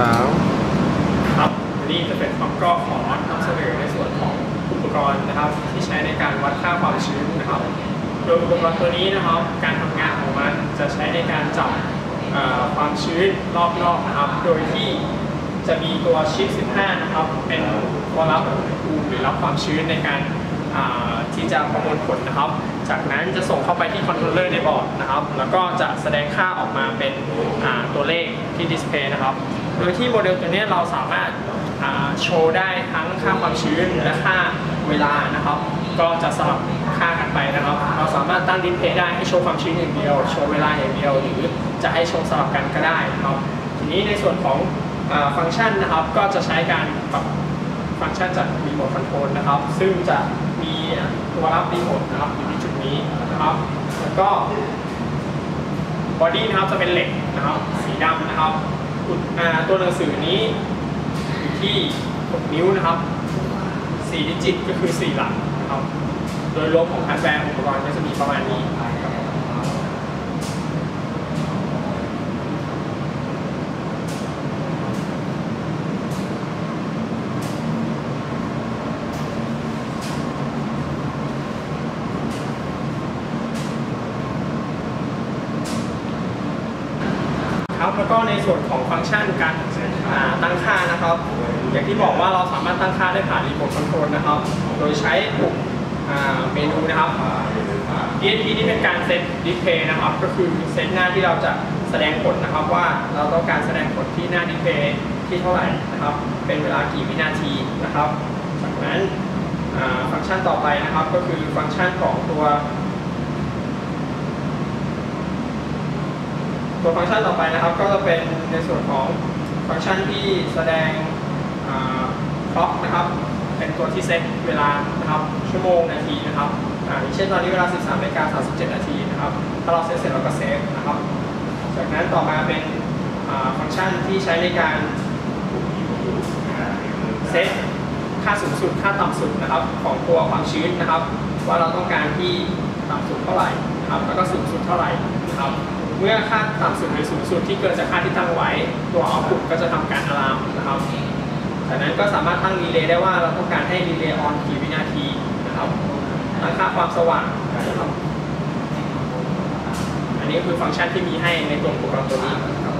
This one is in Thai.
วครับวันนี้จะเป็นความก็ขอนำเสนอในส่วนของอุปกรณ์นะครับ ที่ใช้ในการวัดค่าความชื้นนะครับ โดยอุปกรณ์ตัวนี้นะครับ การทำงานของมันจะใช้ในการจับความชื้นรอบนอกนะครับ โดยที่จะมีตัว SHT15 นะครับ เป็นตัวรับอุณหภูมิหรือรับความชื้นในการที่จะประมวลผลนะครับ จากนั้นจะส่งเข้าไปที่ controller ในบอร์ดนะครับ แล้วก็จะแสดงค่าออกมาเป็นตัวเลขที่ display นะครับ โดยที่โมเดลตัวนี้เราสามารถโชว์ได้ทั้งค่าความชื้นและค่าเวลานะครับ ก็จะสลับค่ากันไปนะครับ เราสามารถตั้ง display ได้ให้โชว์ความชื้นอย่างเดียว โชว์เวลาอย่างเดียว หรือจะให้โชว์สลับกันก็ได้นะครับ ทีนี้ในส่วนของฟังก์ชันนะครับก็จะใช้การปรับฟังก์ชันจากรีโมทคอนโทรลนะครับ ซึ่งจะมีตัวรับรีโมทนะครับอยู่ที่จุดนี้นะครับแล้วก็ body นะครับจะเป็นเหล็กนะครับสีดำนะครับ ตัวหนังสือนี้อยู่ที่ 6 นิ้วนะครับ 4 digit ก็คือ 4 หลักนะครับ โดยรวมของฮาร์ดแวร์อุปกรณ์ก็จะมีประมาณนี้ครับ แล้วก็ในส่วนของฟังก์ชันการตั้งค่านะครับ อย่างที่บอกว่าเราสามารถตั้งค่าได้ผ่านรีโมทคอนโทรลนะครับ โดยใช้ปุ่มเมนูนะครับ DSP ที่เป็นการเซต display นะครับ ก็คือเซตหน้าที่เราจะแสดงผลนะครับว่าเราต้องการแสดงผลที่หน้า display ที่เท่าไหร่นะครับ เป็นเวลากี่วินาทีนะครับ จากนั้นฟังก์ชันต่อไปนะครับ ก็คือฟังก์ชันของตัว ตัวฟังก์ชันต่อไปนะครับก็จะเป็นในส่วนของฟังก์ชันที่แสดง clock นะครับ เป็นตัวที่เซ็ตเวลานะครับชั่วโมงนาทีนะครับอ่าอย่างเช่นตอนนี้เวลา 13นาฬิกา37 นาทีนะครับ ถ้าเราเซตเสร็จเราก็ save นะครับ จากนั้นต่อมาเป็นฟังก์ชันที่ใช้ในการเซตค่าสูงสุดค่าต่ำสุดนะครับของตัวความชื้นนะครับ ว่าเราต้องการที่ต่ำสุดเท่าไหร่นะครับแล้วก็สูงสุดเท่าไหร่นะครับ เมื่อค่าต่ำสุดหรือสูงสุดที่เกินจากค่าที่ตั้งไว้ ตัว output ก็จะทำการ alarm นะครับจากนั้นก็สามารถตั้งรีเลย์ได้ว่าเราต้องการให้รีเลย์ on กี่วินาทีนะครับตั้งค่าความสว่างนะครับอันนี้ก็คือฟังก์ชันที่มีให้ในตัวอุปกรณ์ตัวนี้ครับ